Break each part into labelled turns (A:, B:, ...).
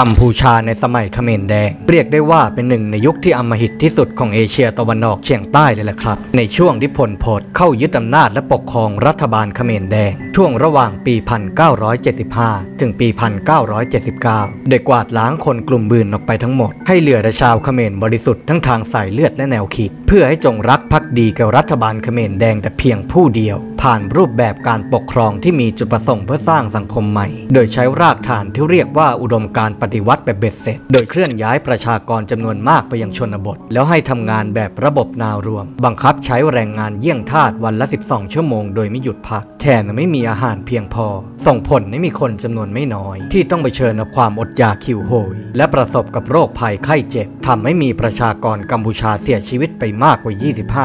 A: กัมพูชาในสมัยเขมรแดง เรียกได้ว่าเป็นหนึ่งในยุคที่อมหิตที่สุดของเอเชียตะวันออกเฉียงใต้เลยแหละครับ ในช่วงที่พลพลเข้ายึดอำนาจและปกครองรัฐบาลเขมรแดง ช่วงระหว่างปี 1975 ถึงปี 1979โดยกวาดล้างคนกลุ่มบืนออกไปทั้งหมด ให้เหลือแต่ชาวเขมรบริสุทธิ์ทั้งทางสายเลือดและแนวคิด เพื่อให้จงรักภักดีแก่รัฐบาลเขมรแดงแต่เพียงผู้เดียว ผ่านรูปแบบการปกครองที่มีจุดประสงค์เพื่อสร้างสังคมใหม่ โดยใช้รากฐานที่เรียกว่าอุดมการปฏิวัติแบบเบ็ดเสร็จ โดยเคลื่อนย้ายประชากรจำนวนมากไปยังชนบท แล้วให้ทำงานแบบระบบนาวรวม บังคับใช้แรงงานเยี่ยงทาสวันละ 12 ชั่วโมงโดยไม่หยุดพัก แถมยังไม่มีอาหารเพียงพอ ส่งผลให้มีคนจำนวนไม่น้อย ที่ต้องเผชิญกับความอดอยากขิวโหย และประสบกับโรคภัยไข้เจ็บทำให้มีประชากรกัมพูชาเสียชีวิตไปมากกว่า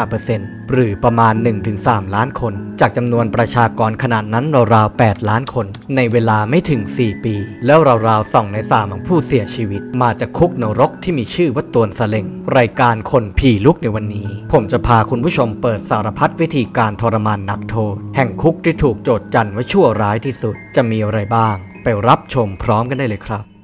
A: 25%หรือประมาณ 1-3 ล้านคน จากจำนวนประชากรขนาดนั้นราวๆ8ล้านคน ในเวลาไม่ถึง 4 ปี แล้วราวๆ2ใน3ของผู้เสียชีวิต มาจากคุกนรกที่มีชื่อว่าตวนสเลงรายการคนผีลุกในวันนี้ ผมจะพาคุณผู้ชมเปิดสารพัดวิธีการทรมานนักโทษ แห่งคุกที่ถูกโจดจันไว้ชั่วร้ายที่สุดจะมีอะไรบ้าง ไปรับชมพร้อมกันได้เลยครับ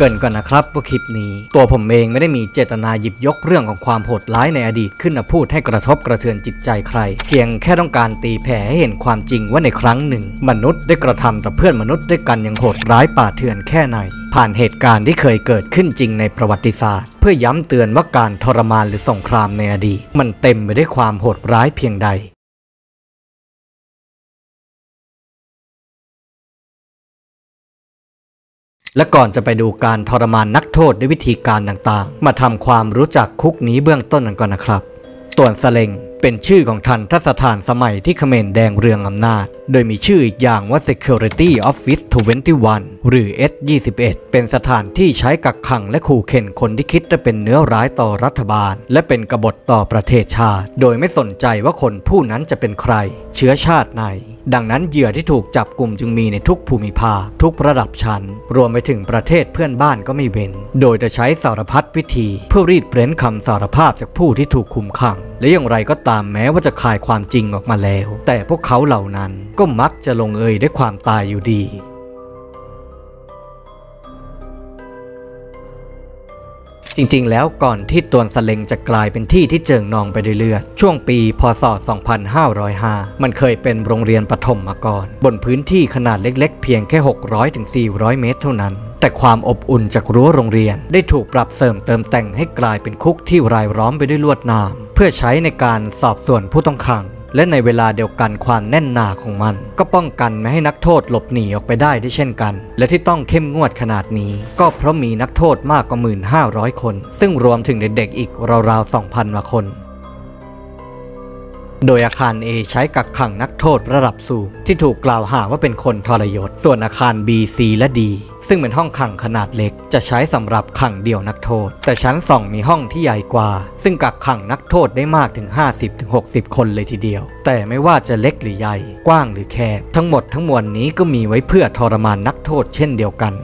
A: เกินก่อนนะครับว่าคลิปนี้ ตัวผมเองไม่ได้มีเจตนาหยิบยกเรื่องของความโหดร้ายในอดีตขึ้นมาพูดให้กระทบกระเทือนจิตใจใคร เพียงแค่ต้องการตีแผ่ให้เห็นความจริงว่าในครั้งหนึ่ง มนุษย์ได้กระทำต่อเพื่อนมนุษย์ด้วยกันอย่างโหดร้ายป่าเถื่อนแค่ไหน ผ่านเหตุการณ์ที่เคยเกิดขึ้นจริงในประวัติศาสตร์ เพื่อย้ำเตือนว่าการทรมานหรือสงครามในอดีตมันเต็มไปด้วยความโหดร้ายเพียงใด และก่อนจะไปดูการทรมานนักโทษด้วยวิธีการต่างๆ มาทำความรู้จักคุกนี้เบื้องต้นกันก่อนนะครับต่วนสเลง เป็นชื่อของทันทสถานสมัยที่เขมรแดงเรืองอำนาจ โดยมีชื่ออีกอย่างว่า Security Office 21 หรือ S21 เป็นสถานที่ใช้กักขังและขู่เข็นคนที่คิดจะเป็นเนื้อร้ายต่อรัฐบาล และเป็นกบฏต่อประเทศชาติ โดยไม่สนใจว่าคนผู้นั้นจะเป็นใคร เชื้อชาติไหน ดังนั้นเหยื่อที่ถูกจับกลุ่มจึงมีในทุกภูมิภาคทุกระดับชั้น รวมไปถึงประเทศเพื่อนบ้านก็ไม่เว้น โดยจะใช้สารพัดวิธี เพื่อรีดเปร้นคำสารภาพจากผู้ที่ถูกคุมขัง และอย่างไรก็ตามแม้ว่าจะคายความจริงออกมาแล้ว แต่พวกเขาเหล่านั้นก็มักจะลงเอยด้วยความตายอยู่ดีจริงๆ แล้วก่อนที่ตวนสเลงจะกลายเป็นที่ที่เจิงนองไปเลือดช่วงปี พศ 2505 มันเคยเป็นโรงเรียนประถมมาก่อน บนพื้นที่ขนาดเล็กๆ เพียงแค่ 600-400 เมตรเท่านั้น แต่ความอบอุ่นจากรั้วโรงเรียน ได้ถูกปรับเสริมเติมแต่งให้กลายเป็นคุกที่รายล้อมไปด้วยลวดหนาม พื่อใช้ในการสอบสวนผู้ต้องขัง และในเวลาเดียวกันความแน่นหนาของมัน ก็ป้องกันไม่ให้นักโทษหลบหนีออกไปได้ด้วยเช่นกัน และที่ต้องเข้มงวดขนาดนี้ ก็เพราะมีนักโทษมากกว่า 1,500 คน ซึ่งรวมถึงเด็กๆอีกราวๆ2,000กว่าคน โดยอาคาร A ใช้กักขังนักโทษระดับสูง ที่ถูกกล่าวหาว่าเป็นคนทรยศ ส่วนอาคาร B C และ D ซึ่งเป็นห้องขังขนาดเล็ก จะใช้สำหรับขังเดี่ยวนักโทษ แต่ชั้น 2 มีห้องที่ใหญ่กว่า ซึ่งกักขังนักโทษได้มากถึง 50-60 คนเลยทีเดียว แต่ไม่ว่าจะเล็กหรือใหญ่ กว้างหรือแคบ ทั้งหมดทั้งมวลนี้ก็มีไว้เพื่อทรมานนักโทษเช่นเดียวกัน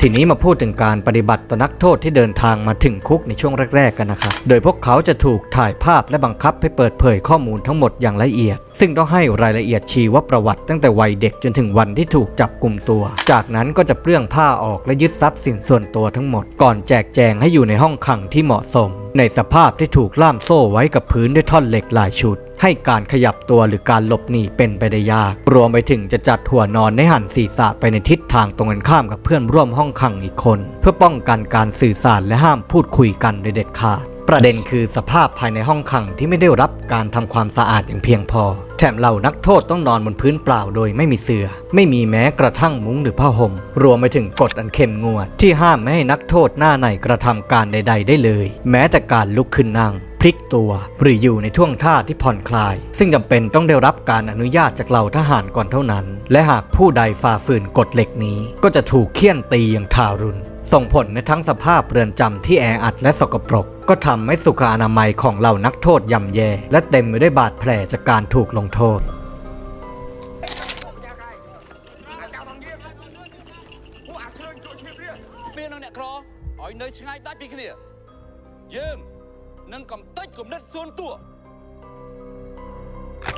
A: ทีนี้มาพูดถึงการปฏิบัติต่อนักโทษที่เดินทางมาถึงคุกในช่วงแรก ๆ กันนะครับ โดยพวกเขาจะถูกถ่ายภาพและบังคับให้เปิดเผยข้อมูลทั้งหมดอย่างละเอียด ซึ่งต้องให้รายละเอียดชีวประวัติตั้งแต่วัยเด็กจนถึงวันที่ถูกจับกลุ่มตัว จากนั้นก็จะเปลื้องผ้าออกและยึดทรัพย์สินส่วนตัวทั้งหมด ก่อนแจกแจงให้อยู่ในห้องขังที่เหมาะสม ในสภาพที่ถูกล่ามโซ่ไว้กับพื้นด้วยท่อนเหล็กหลายชุด ให้การขยับตัวหรือการหลบหนีเป็นไปได้ยาก รวมไปถึงจะจัดหัวนอนในหันศีรษะไปในทิศทางตรงกันข้ามกับเพื่อนร่วมห้องขังอีกคน เพื่อป้องกันการสื่อสารและห้ามพูดคุยกันโดยเด็ดขาด ประเด็นคือสภาพภายในห้องขังที่ไม่ได้รับการทำความสะอาดอย่างเพียงพอ แถมเหล่านักโทษต้องนอนบนพื้นเปล่าโดยไม่มีเสือ่อ ไม่มีแม้กระทั่งมุ้งหรือผ้าห่ม รวมไปถึงกฎอันเข้มงวด ที่ห้ามไม่ให้นักโทษหน้าในกระทำการใด ๆ ได้เลย แม้แต่การลุกขึ้นนั่งพลิกตัวหรืออยู่ในท่วงท่าที่ผ่อนคลาย ซึ่งจำเป็นต้องได้รับการอนุญาตจากเหล่าทหารก่อนเท่านั้น และหากผู้ใดฝ่าฝืนกฎเหล็กนี้ ก็จะถูกเคี่ยนตีอย่างทารุณ ส่งผลในทั้งสภาพเรือนจำที่แออัดและสกปรก ก็ทำให้สุขอนามัยของเหล่านักโทษย่ำแย่ และเต็มไปด้วยบาดแผลจากการถูกลงโทษ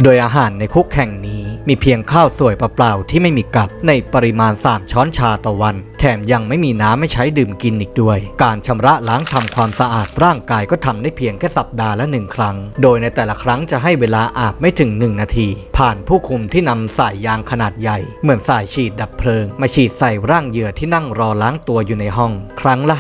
A: โดยอาหารในคุกแห่งนี้มีเพียงข้าวสวยเปล่าๆที่ไม่มีกับในปริมาณ 3 ช้อนชาต่อวันแถมยังไม่มีน้ำไม่ใช้ดื่มกินอีกด้วย การชำระล้างทำความสะอาดร่างกายก็ทำได้เพียงแค่สัปดาห์ละหนึ่งครั้ง โดยในแต่ละครั้งจะให้เวลาอาบไม่ถึง 1 นาที ผ่านผู้คุมที่นำสายยางขนาดใหญ่ เหมือนสายฉีดดับเพลิง มาฉีดใส่ร่างเหยื่อที่นั่งรอล้างตัวอยู่ในห้อง ครั้งละ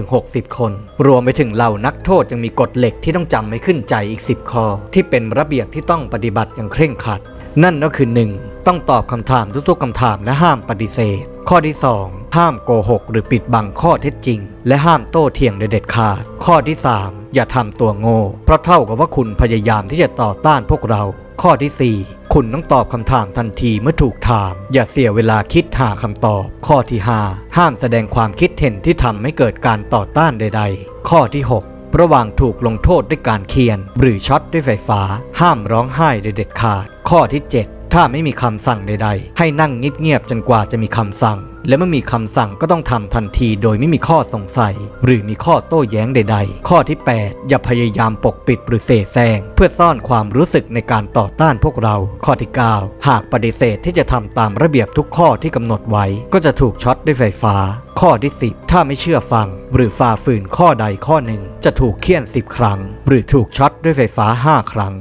A: 50-60 คน รวมไปถึงเหล่านักโทษยังมีกฎเหล็กที่ต้องจำไม่ขึ้นใจอีก 10 ข้อ ที่เป็นระเบียบที่ต้องปฏิบัติอย่างเคร่งครัด นั่นก็คือ 1. ต้องตอบคำถามทุกๆคำถามและห้ามปฏิเสธ ข้อที่ 2 ห้ามโกหก หรือปิดบังข้อเท็จจริง และห้ามโต้เถียงเด็ดขาด ข้อที่ 3 อย่าทำตัวโง่ เพราะเท่ากับว่าคุณพยายามที่จะต่อต้านพวกเรา ข้อที่ 4 คุณต้องตอบคำถามทันทีเมื่อถูกถาม อย่าเสียเวลาคิดหาคำตอบ ข้อที่ 5 ห้ามแสดงความคิดเห็นที่ทำให้เกิดการต่อต้านใด ๆ ข้อที่ 6ระหว่างถูกลงโทษด้วยการเคียน หรือช็อตด้วยไฟฟ้า ห้ามร้องไห้โดยเด็ดขาด ข้อที่ 7 ถ้าไม่มีคำสั่งใด ๆ ให้นั่งเงียบๆจนกว่าจะมีคำสั่ง และเมื่อมีคำสั่งก็ต้องทำทันทีโดยไม่มีข้อสงสัย หรือมีข้อโต้แย้งใด ๆ ข้อที่ 8 อย่าพยายามปกปิดหรือเสแสร้งเพื่อซ่อนความรู้สึกในการต่อต้านพวกเรา ข้อที่ 9 หากปฏิเสธที่จะทำตามระเบียบทุกข้อที่กำหนดไว้ ก็จะถูกช็อตด้วยไฟฟ้า ข้อที่ 10 ถ้าไม่เชื่อฟัง หรือฝ่าฝืนข้อใดข้อหนึ่ง จะถูกเคี่ยน 10 ครั้ง หรือถูกช็อตด้วยไฟฟ้า 5 ครั้ง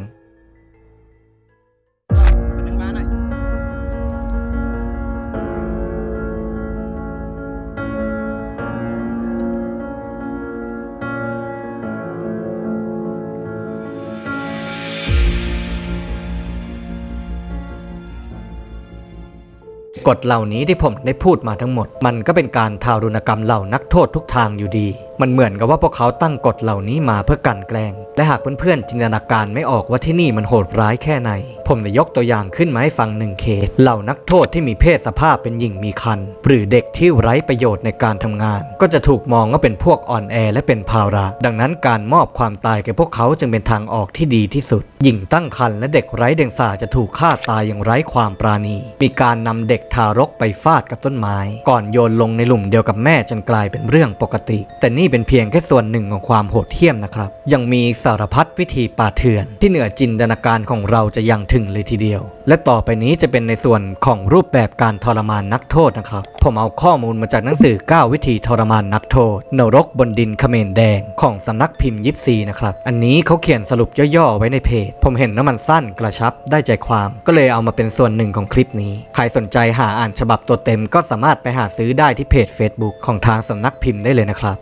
A: กฎเหล่านี้ที่ผมได้พูดมาทั้งหมด มันก็เป็นการทารุณกรรมเหล่านักโทษทุกทางอยู่ดี มันเหมือนกับว่าพวกเขาตั้งกฎเหล่านี้มาเพื่อกั่นแกล้ง และหากเพื่อนๆจินตนาการไม่ออกว่าที่นี่มันโหดร้ายแค่ไหน ผมจะยกตัวอย่างขึ้นมาให้ฟังหนึ่งเคส เหล่านักโทษที่มีเพศสภาพเป็นหญิงมีคันหรือเด็กที่ไร้ประโยชน์ในการทำงาน ก็จะถูกมองว่าเป็นพวกอ่อนแอและเป็นภาระ ดังนั้นการมอบความตายแก่พวกเขาจึงเป็นทางออกที่ดีที่สุด หญิงตั้งครรภ์และเด็กไร้เดียงสาจะถูกฆ่าตายอย่างไร้ความปราณี มีการนำเด็กทารกไปฟาดกับต้นไม้ ก่อนโยนลงในหลุมเดียวกับแม่จนกลายเป็นเรื่องปกติ แต่นี่เป็นเพียงแค่ส่วนหนึ่งของความโหดเหี้ยมนะครับ ยังมีสารพัดวิธีป่าเถื่อน ที่เหนือจินตนาการของเราจะยังถึงเลยทีเดียว และต่อไปนี้จะเป็นในส่วนของรูปแบบการทรมานนักโทษนะครับ ผมเอาข้อมูลมาจากหนังสือ 9 วิธีทรมานนักโทษนรกบนดินเขมรแดง ของสำนักพิมพ์ยิปซีนะครับ อันนี้เขาเขียนสรุปย่อๆไว้ในเพจ ผมเห็นว่ามันสั้นกระชับได้ใจความ ก็เลยเอามาเป็นส่วนหนึ่งของคลิปนี้ ใครสนใจหาอ่านฉบับตัวเต็มก็สามารถไปหาซื้อได้ที่เพจ Facebook ของทางสำนักพิมพ์ได้เลยนะครับ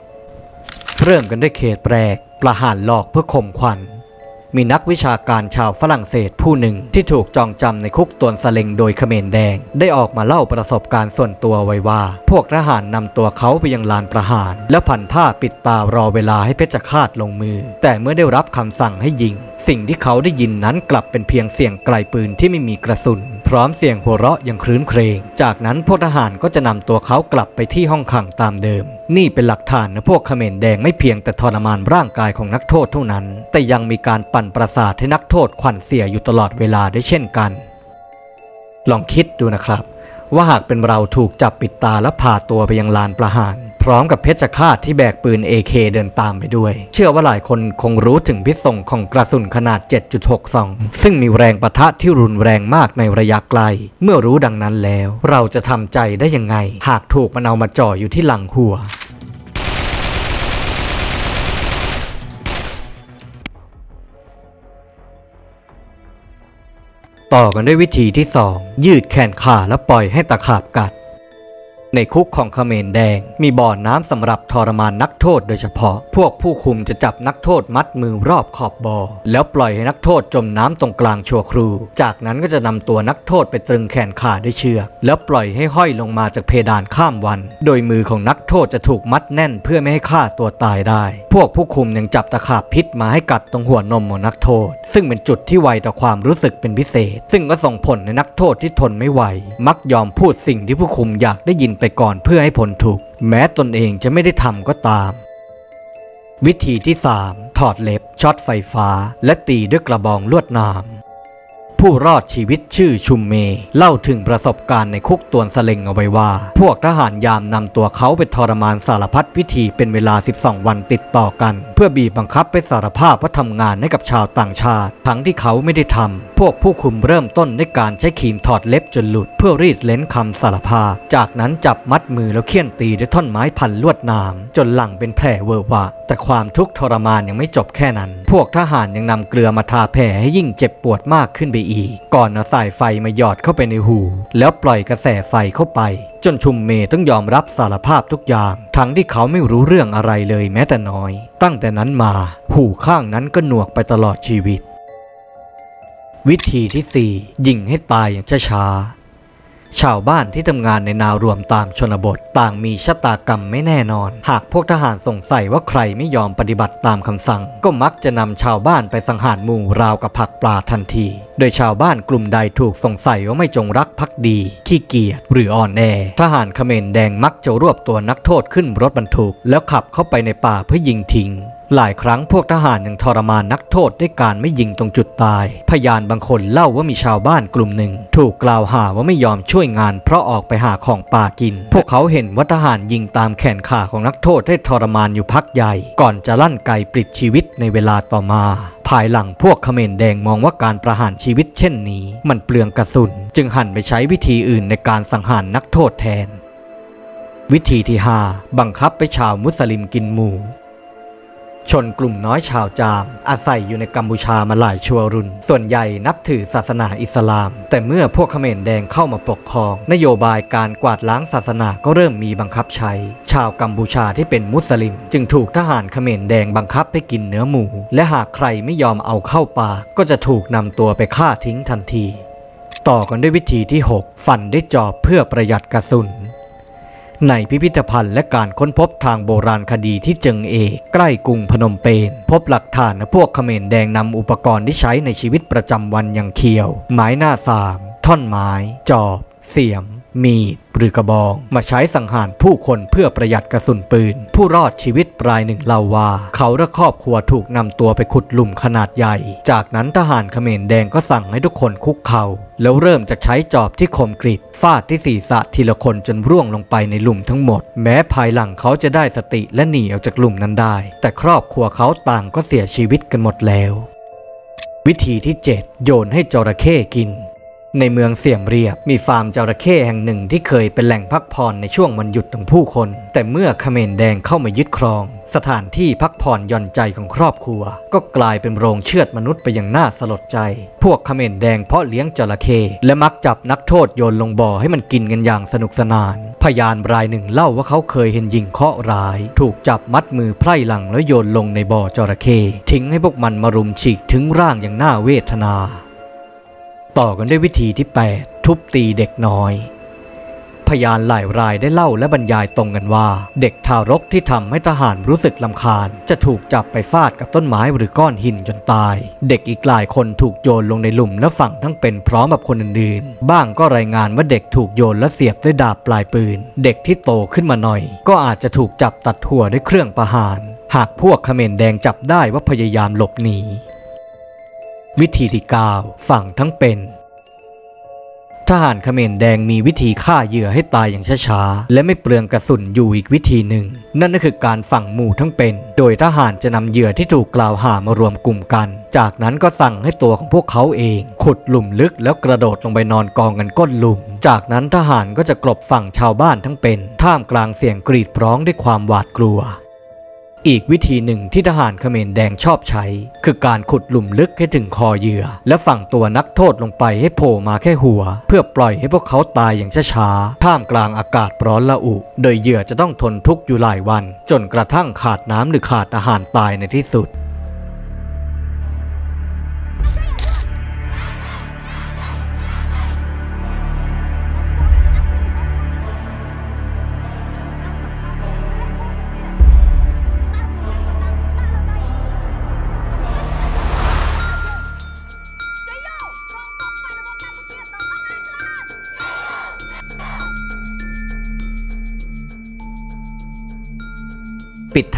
A: เริ่มกันด้วยเคสแรกประหารหลอกเพื่อข่มขวัญ มีนักวิชาการชาวฝรั่งเศสผู้หนึ่งที่ถูกจองจำในคุกตวนสเลงโดยเขมรแดง ได้ออกมาเล่าประสบการณ์ส่วนตัวไว้ว่า พวกทหารนำตัวเขาไปยังลานประหาร แล้วผันผ้าปิดตารอเวลาให้เพชฌฆาตลงมือ แต่เมื่อได้รับคำสั่งให้ยิง สิ่งที่เขาได้ยินนั้นกลับเป็นเพียงเสียงไกลปืนที่ไม่มีกระสุน พร้อมเสียงหัวเราะอย่างครื้นเครงจากนั้นพวกทหารก็จะนำตัวเขากลับไปที่ห้องขังตามเดิม นี่เป็นหลักฐานนะพวกเขมรแดงไม่เพียงแต่ทรมานร่างกายของนักโทษเท่านั้น แต่ยังมีการปั่นประสาทให้นักโทษขวัญเสียอยู่ตลอดเวลาได้เช่นกัน ลองคิดดูนะครับ ว่าหากเป็นเราถูกจับปิดตาและพาตัวไปยังลานประหาร พร้อมกับเพชฌฆาตที่แบกปืน AK เดินตามไปด้วย เชื่อว่าหลายคนคงรู้ถึงพิษส่งของกระสุนขนาด 7.62 ซึ่งมีแรงประทะที่รุนแรงมากในระยะไกล เมื่อรู้ดังนั้นแล้ว เราจะทำใจได้ยังไง หากถูกมันเอามาจ่ออยู่ที่หลังหัวต่อกันด้วยวิธีที่ 2 ยืดแขนขาและปล่อยให้ตะขาบกัด ในคุกของเขมรแดง มีบ่อน้ำสำหรับทรมานนักโทษโดยเฉพาะ พวกผู้คุมจะจับนักโทษมัดมือรอบขอบบ่อแล้วปล่อยให้นักโทษจมน้ำตรงกลางชั่วครู จากนั้นก็จะนำตัวนักโทษไปตรึงแขนขาด้วยเชือก แล้วปล่อยให้ห้อยลงมาจากเพดานข้ามวัน โดยมือของนักโทษจะถูกมัดแน่นเพื่อไม่ให้ฆ่าตัวตายได้ พวกผู้คุมยังจับตะขาบพิษมาให้กัดตรงหัวนมของนักโทษ ซึ่งเป็นจุดที่ไวต่อความรู้สึกเป็นพิเศษ ซึ่งก็ส่งผลในนักโทษที่ทนไม่ไหว มักยอมพูดสิ่งที่ผู้คุมอยากได้ยินไปก่อนเพื่อให้ผลถูก แม้ตนเองจะไม่ได้ทำก็ตาม วิธีที่ 3 ถอดเล็บช็อตไฟฟ้า และตีด้วยกระบองลวดหนาม ผู้รอดชีวิตชื่อชุมเม เล่าถึงประสบการณ์ในคุกตวลสเลงเอาไว้ว่า พวกทหารยามนำตัวเขาไปทรมานสารพัดวิธีเป็นเวลา 12 วันติดต่อกัน เพื่อบีบบังคับให้สารภาพว่าทำงานให้กับชาวต่างชาติ ทั้งที่เขาไม่ได้ทำพวกผู้คุมเริ่มต้นด้วยการใช้คีมถอดเล็บจนหลุด เพื่อรีดเค้นคำสารภาพ จากนั้นจับมัดมือแล้วเคี่ยนตีด้วยท่อนไม้พันลวดหนามจนหลังเป็นแผลเวอะหวะแต่ความทุกข์ทรมานยังไม่จบแค่นั้น พวกทหารยังนำเกลือมาทาแผลให้ยิ่งเจ็บปวดมากขึ้นไปอีอีก ก่อนเอาสายไฟมาหยอดเข้าไปในหู แล้วปล่อยกระแสไฟเข้าไป จนชุมเมต้องยอมรับสารภาพทุกอย่าง ทั้งที่เขาไม่รู้เรื่องอะไรเลยแม้แต่น้อย ตั้งแต่นั้นมา หูข้างนั้นก็หนวกไปตลอดชีวิตวิธีที่ 4 ยิงให้ตายอย่างช้า ชาวบ้านที่ทำงานในนาวรวมตามชนบท ต่างมีชะตากรรมไม่แน่นอน หากพวกทหารสงสัยว่าใครไม่ยอมปฏิบัติตามคำสั่ง ก็มักจะนำชาวบ้านไปสังหารหมู่ราวกับผักปลาทันที โดยชาวบ้านกลุ่มใดถูกสงสัยว่าไม่จงรักภักดี ขี้เกียจหรืออ่อนแอ ทหารเขมรแดงมักจะรวบตัวนักโทษขึ้นรถบรรทุกแล้วขับเข้าไปในป่าเพื่อยิงทิ้ง หลายครั้งพวกทหารยังทรมานนักโทษด้วยการไม่ยิงตรงจุดตาย พยานบางคนเล่าว่ามีชาวบ้านกลุ่มหนึ่ง ถูกกล่าวหาว่าไม่ยอมช่วยงาน เพราะออกไปหาของป่ากิน พวกเขาเห็นว่าทหารยิงตามแขนขาของนักโทษได้ทรมานอยู่พักใหญ่ ก่อนจะลั่นไกปลิดชีวิตในเวลาต่อมาภายหลังพวกเขมรแดงมองว่าการประหารชีวิตเช่นนี้ มันเปลืองกระสุน จึงหันไปใช้วิธีอื่นในการสังหารนักโทษแทน วิธีที่ 5 บังคับไปชาวมุสลิมกินหมู ชนกลุ่มน้อยชาวจาม อาศัยอยู่ในกัมพูชามาหลายชั่วรุ่นส่วนใหญ่นับถือศาสนาอิสลาม แต่เมื่อพวกเขมรแดงเข้ามาปกครอง นโยบายการกวาดล้างศาสนาก็เริ่มมีบังคับใช้ ชาวกัมพูชาที่เป็นมุสลิม จึงถูกทหารเขมรแดงบังคับไปกินเนื้อหมู และหากใครไม่ยอมเอาเข้าปากก็จะถูกนำตัวไปฆ่าทิ้งทันที ต่อกันด้วยวิธีที่ 6 ฟันด้วยจอบเพื่อประหยัดกระสุน ในพิพิธภัณฑ์และการค้นพบทางโบราณคดีที่เจิงเอกใกล้กรุงพนมเปญพบหลักฐานพวกเขมรแดงนำอุปกรณ์ที่ใช้ในชีวิตประจำวันอย่างเขียว ไม้หน้าสาม ท่อนไม้ จอบ เสียม มีดหรือกระบอง มาใช้สังหารผู้คนเพื่อประหยัดกระสุนปืน ผู้รอดชีวิตรายหนึ่งเล่าว่า เขาและครอบครัวถูกนำตัวไปขุดหลุมขนาดใหญ่ จากนั้นทหารเขมรแดงก็สั่งให้ทุกคนคุกเข่าแล้วเริ่มจากใช้จอบที่คมกริบฟาดที่ศีรษะทีละคนจนร่วงลงไปในหลุมทั้งหมด แม้ภายหลังเขาจะได้สติและหนีออกจากหลุมนั้นได้ แต่ครอบครัวเขาต่างก็เสียชีวิตกันหมดแล้ว วิธีที่ 7 โยนให้จระเข้กิน ในเมืองเสี่ยมเรียบ มีฟาร์มจระเข้แห่งหนึ่งที่เคยเป็นแหล่งพักผ่อนในช่วงวันหยุดของผู้คน แต่เมื่อเขมรแดงเข้ามายึดครอง สถานที่พักผ่อนหย่อนใจของครอบครัว ก็กลายเป็นโรงเชือดมนุษย์ไปอย่างน่าสลดใจ พวกเขมรแดงเพาะเลี้ยงจระเข้และมักจับนักโทษโยนลงบ่อให้มันกินกันอย่างสนุกสนาน พยานรายหนึ่งเล่าว่าเขาเคยเห็นหญิงเคราะห์ร้าย ถูกจับมัดมือไพร่หลังแล้วโยนลงในบ่อจระเข้ทิ้งให้พวกมันมารุมฉีกถึงร่างอย่างน่าเวทนา ต่อกันด้วยวิธีที่ 8 ทุบตีเด็กน้อย พยานหลายรายได้เล่าและบรรยายตรงกันว่า เด็กทารกที่ทำให้ทหารรู้สึกลำคาญ จะถูกจับไปฟาดกับต้นไม้หรือก้อนหินจนตาย เด็กอีกหลายคนถูกโยนลงในหลุมและฝังทั้งเป็นพร้อมกับคนอื่นๆ บ้างก็รายงานว่าเด็กถูกโยนและเสียบด้วยดาบปลายปืน เด็กที่โตขึ้นมาหน่อย ก็อาจจะถูกจับตัดหัวด้วยเครื่องประหาร หากพวกเขมรแดงจับได้ว่าพยายามหลบหนี วิธีที่9ฝั่งทั้งเป็น ทหารเขมรแดงมีวิธีฆ่าเหยื่อให้ตายอย่างช้าๆ และไม่เปลืองกระสุนอยู่อีกวิธีหนึ่ง นั่นก็คือการฝังหมู่ทั้งเป็น โดยทหารจะนำเหยื่อที่ถูกกล่าวหามารวมกลุ่มกัน จากนั้นก็สั่งให้ตัวของพวกเขาเอง ขุดหลุมลึกแล้วกระโดดลงไปนอนกองกันก้นหลุม จากนั้นทหารก็จะกลบฝั่งชาวบ้านทั้งเป็น ท่ามกลางเสียงกรีดร้องด้วยความหวาดกลัว อีกวิธีหนึ่งที่ทหารเขมรแดงชอบใช้ คือการขุดหลุมลึกให้ถึงคอเหยื่อ และฝังตัวนักโทษลงไปให้โผล่มาแค่หัว เพื่อปล่อยให้พวกเขาตายอย่างช้าๆท่ามกลางอากาศร้อนละอุ โดยเหยื่อจะต้องทนทุกข์อยู่หลายวัน จนกระทั่งขาดน้ำหรือขาดอาหารตายในที่สุด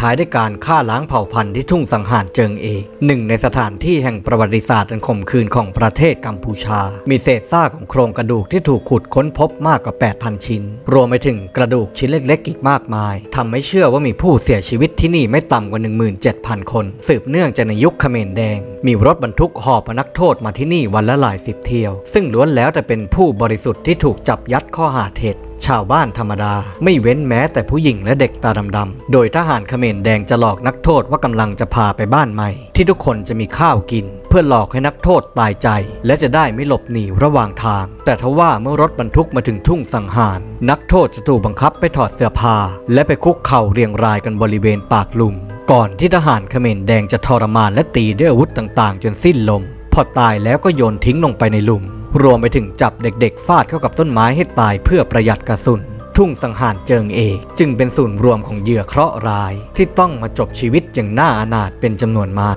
A: ท้ายด้วยการฆ่าล้างเผ่าพันธุ์ที่ทุ่งสังหารเจิงเอกหนึ่งในสถานที่แห่งประวัติศาสตร์อันขมขื่นของประเทศกัมพูชา มีเศษซากของโครงกระดูกที่ถูกขุดค้นพบมากกว่า 8,000 ชิ้น รวมไปถึงกระดูกชิ้นเล็กๆ อีกมากมายทำให้เชื่อว่ามีผู้เสียชีวิตที่นี่ไม่ต่ำกว่า 17,000 คน สืบเนื่องจากในยุคเขมรแดง มีรถบรรทุกหอบนักโทษมาที่นี่วันละหลายสิบเที่ยว ซึ่งล้วนแล้วแต่เป็นผู้บริสุทธิ์ที่ถูกจับยัดข้อหาเท็จ ชาวบ้านธรรมดา ไม่เว้นแม้แต่ผู้หญิงและเด็กตาดำๆ โดยทหารเขมรแดงจะหลอกนักโทษว่ากำลังจะพาไปบ้านใหม่ ที่ทุกคนจะมีข้าวกิน เพื่อหลอกให้นักโทษตายใจ และจะได้ไม่หลบหนีระหว่างทาง แต่ทว่าเมื่อรถบรรทุกมาถึงทุ่งสังหาร นักโทษจะถูกบังคับไปถอดเสื้อผ้าและไปคุกเข่าเรียงรายกันบริเวณปากลุม ก่อนที่ทหารเขมรแดงจะทรมานและตีด้วยอาวุธต่างๆ จนสิ้นลมพอตายแล้วก็โยนทิ้งลงไปในหลุม รวมไปถึงจับเด็กๆ ฟาดเข้ากับต้นไม้ให้ตายเพื่อประหยัดกระสุน ทุ่งสังหารเจิงเอกจึงเป็นศูนย์รวมของเหยื่อเคราะห์ร้าย ที่ต้องมาจบชีวิตอย่างน่าอนาถเป็นจำนวนมาก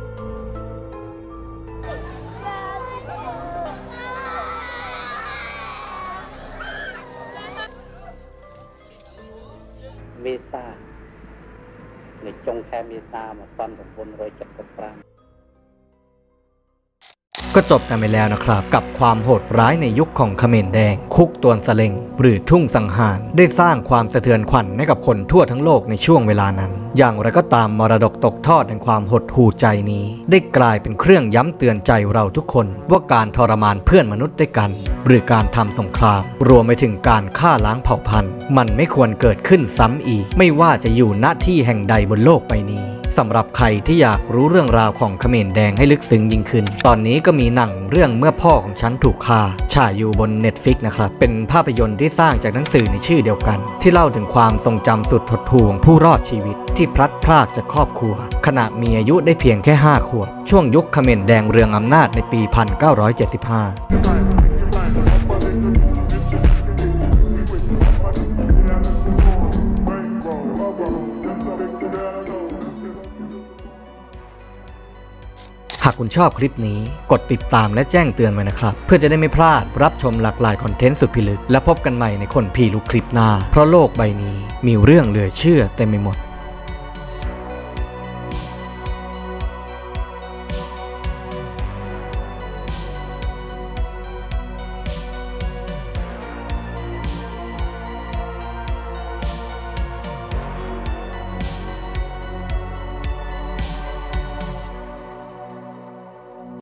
B: เมษาในจงแค่เมษามาตอนผมบนรอยจับ
A: กระรรดิ ก็จบกันไปแล้วนะครับ กับความโหดร้ายในยุคของเขมรแดง คุกตวนสเลงหรือทุ่งสังหาร ได้สร้างความสะเทือนขวัญให้กับคนทั่วทั้งโลกในช่วงเวลานั้น อย่างไรก็ตามมรดกตกทอดแห่งความหดหู่ใจนี้ ได้กลายเป็นเครื่องย้ำเตือนใจเราทุกคน ว่าการทรมานเพื่อนมนุษย์ด้วยกัน หรือการทำสงคราม รวมไปถึงการฆ่าล้างเผ่าพันธุ์ มันไม่ควรเกิดขึ้นซ้ำอีก ไม่ว่าจะอยู่ณที่แห่งใดบนโลกใบนี้ สำหรับใครที่อยากรู้เรื่องราวของเขมรแดงให้ลึกซึ้งยิ่งขึ้น ตอนนี้ก็มีหนังเรื่องเมื่อพ่อของฉันถูกฆ่าฉายอยู่บน Netflix นะครับ เป็นภาพยนตร์ที่สร้างจากหนังสือในชื่อเดียวกัน ที่เล่าถึงความทรงจำสุดหดหู่ของผู้รอดชีวิต ที่พลัดพรากจากครอบครัว ขณะมีอายุได้เพียงแค่ 5 ขวบ ช่วงยุคเขมรแดงเรืองอำนาจในปี 1975ากคุณชอบคลิปนี้ กดติดตามและแจ้งเตือนไว้นะครับ เพื่อจะได้ไม่พลาดรับชมหลากหลายคอนเทนต์สุดพิลึก และพบกันใหม่ในคนพีลุกคลิปหน้า เพราะโลกใบนี้มีเรื่องเหลือเชื่อเต็มไปหมด